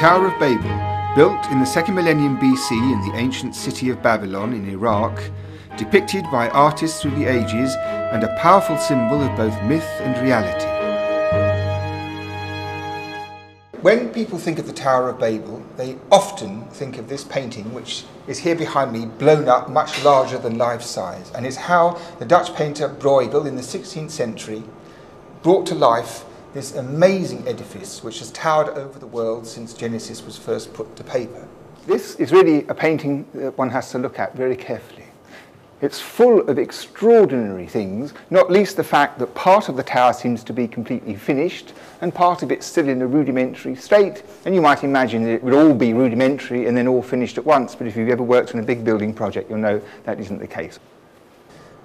Tower of Babel, built in the second millennium BC in the ancient city of Babylon in Iraq, depicted by artists through the ages and a powerful symbol of both myth and reality. When people think of the Tower of Babel, they often think of this painting, which is here behind me, blown up much larger than life size. And it's how the Dutch painter Bruegel in the 16th century brought to life this amazing edifice which has towered over the world since Genesis was first put to paper. This is really a painting that one has to look at very carefully. It's full of extraordinary things, not least the fact that part of the tower seems to be completely finished and part of it's still in a rudimentary state. And you might imagine that it would all be rudimentary and then all finished at once, but if you've ever worked on a big building project, you'll know that isn't the case.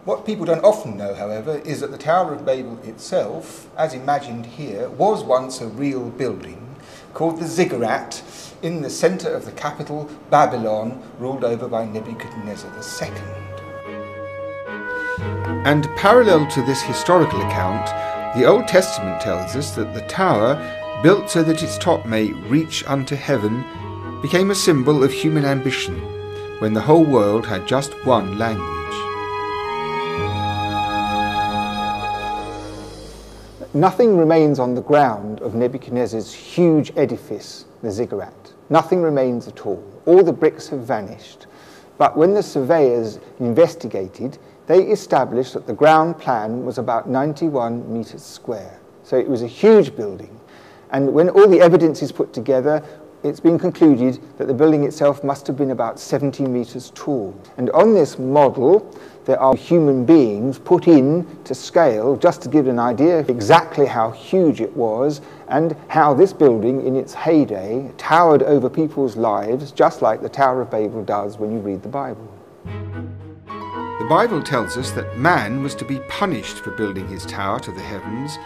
What people don't often know, however, is that the Tower of Babel itself, as imagined here, was once a real building called the Ziggurat in the centre of the capital, Babylon, ruled over by Nebuchadnezzar II. And parallel to this historical account, the Old Testament tells us that the tower, built so that its top may reach unto heaven, became a symbol of human ambition when the whole world had just one language. Nothing remains on the ground of Nebuchadnezzar's huge edifice, the ziggurat. Nothing remains at all. All the bricks have vanished. But when the surveyors investigated, they established that the ground plan was about 91 meters square. So it was a huge building. And when all the evidence is put together, it's been concluded that the building itself must have been about 70 meters tall. And on this model, there are human beings put in to scale just to give an idea exactly how huge it was and how this building in its heyday towered over people's lives just like the Tower of Babel does when you read the Bible. The Bible tells us that man was to be punished for building his tower to the heavens,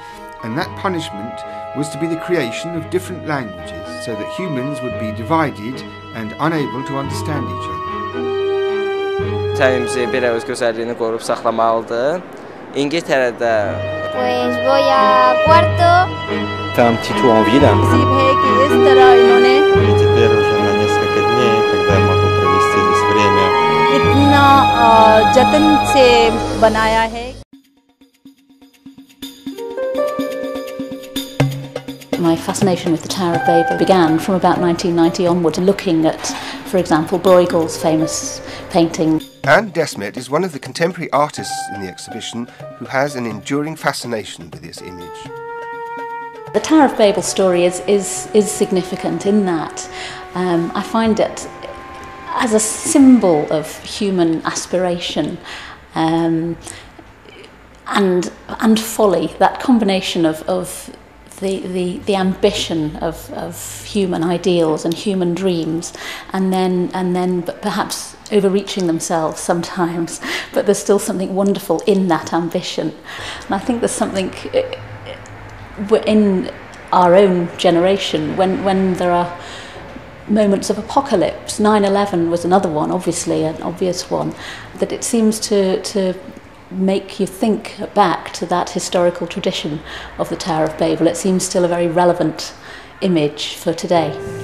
and that punishment was to be the creation of different languages so that humans would be divided and unable to understand each other. Vətənimizi belə öz gözəlliyini qorub saxlamalıdır. İngiltərədə Pues voy a Cuarto. Faire un petit tour en ville. नसीब है कि इस तरह इन्होंने И теперь уже на несколько дней, когда я могу провести здесь время, इतना अ, जतन से बनाया है my fascination with the Tower of Babel began from about 1990 onward, looking at, for example, Bruegel's famous painting. Anne Desmet is one of the contemporary artists in the exhibition who has an enduring fascination with this image. The Tower of Babel story is, is, is significant in that um, I find it as a symbol of human aspiration um, and, and folly, that combination of, of the, the, the ambition of, of human ideals and human dreams and then, and then perhaps overreaching themselves sometimes, but there's still something wonderful in that ambition. And I think there's something eh, in our own generation when, when there are moments of apocalypse 9-11 was another one obviously an obvious one that it seems to, to make you think back to that historical tradition of the Tower of Babel. It seems still a very relevant image for today